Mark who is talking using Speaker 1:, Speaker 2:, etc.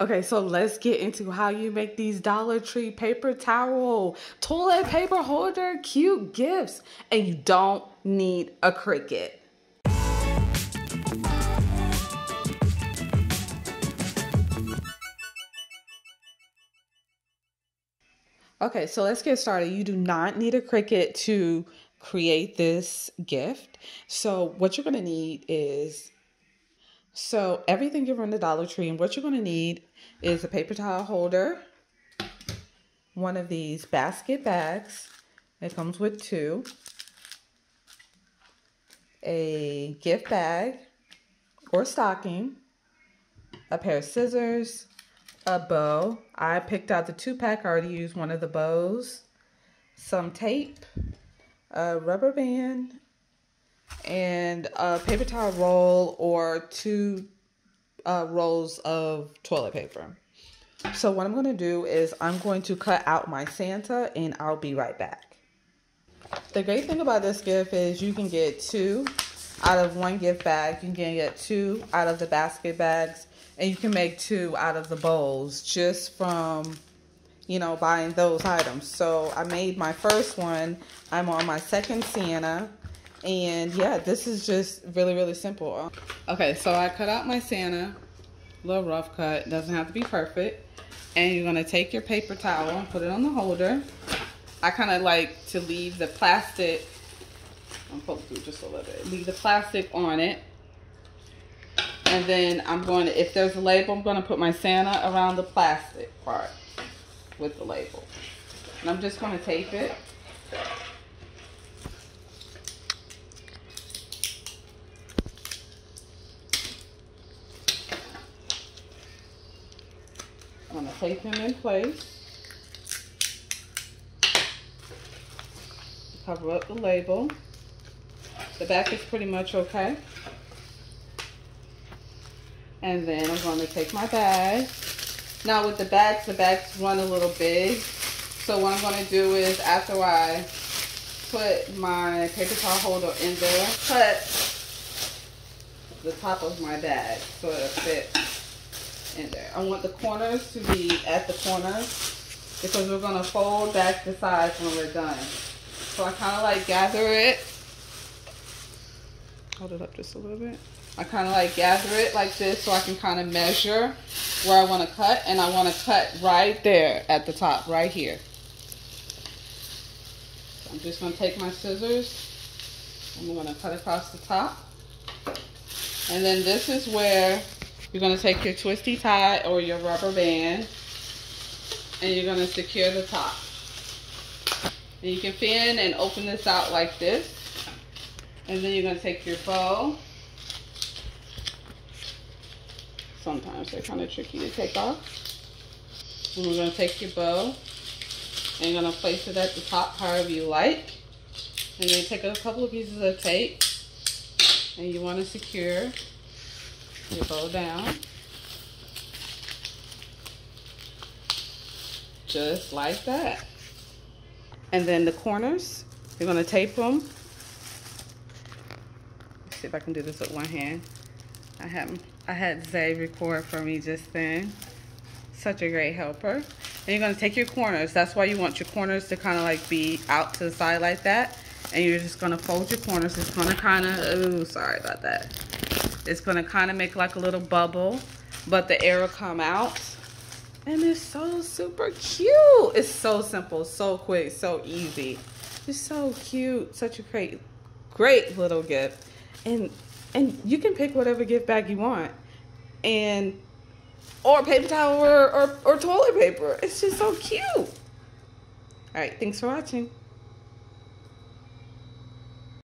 Speaker 1: Okay, so let's get into how you make these Dollar Tree paper towel, toilet paper holder, cute gifts, and you don't need a Cricut. Okay, so let's get started. You do not need a Cricut to create this gift. So what you're gonna need is so everything you're from the Dollar Tree, and what you're going to need is a paper towel holder, one of these basket bags. It comes with two. A gift bag or stocking, a pair of scissors, a bow. I picked out the two pack. I already used one of the bows. Some tape, a rubber band, and a paper towel roll or two uh, rolls of toilet paper. So what I'm going to do is I'm going to cut out my Santa and I'll be right back. The great thing about this gift is you can get two out of one gift bag. You can get two out of the basket bags and you can make two out of the bowls just from, you know, buying those items. So I made my first one. I'm on my second Santa and yeah, this is just really, really simple. Okay, so I cut out my Santa, little rough cut, doesn't have to be perfect. And you're gonna take your paper towel and put it on the holder. I kind of like to leave the plastic, I'm to do just a little bit, leave the plastic on it. And then I'm going to, if there's a label, I'm gonna put my Santa around the plastic part with the label. And I'm just gonna tape it. I'm going to tape him in place. Cover up the label. The back is pretty much okay. And then I'm going to take my bag. Now with the bags, the bags run a little big. So what I'm going to do is after I put my paper towel holder in there, cut the top of my bag so it'll fit I want the corners to be at the corners because we're going to fold back the sides when we're done. So I kind of like gather it. Hold it up just a little bit. I kind of like gather it like this so I can kind of measure where I want to cut. And I want to cut right there at the top, right here. So I'm just going to take my scissors. I'm going to cut across the top. And then this is where you're going to take your twisty tie or your rubber band and you're going to secure the top. And you can fin and open this out like this. And then you're going to take your bow. Sometimes they're kind of tricky to take off. And we're going to take your bow and you're going to place it at the top however you like. And then take a couple of pieces of tape and you want to secure your bow down. Just like that. And then the corners, you're gonna tape them. Let's see if I can do this with one hand. I had I had Zay record for me just then. Such a great helper. And you're gonna take your corners. That's why you want your corners to kind of like be out to the side like that. And you're just gonna fold your corners. It's gonna kind of, oh, sorry about that. It's gonna kind of make like a little bubble, but the air will come out. And it's so super cute. It's so simple, so quick, so easy. It's so cute. Such a great, great little gift. And and you can pick whatever gift bag you want. And or paper towel or, or, or toilet paper. It's just so cute. All right, thanks for watching.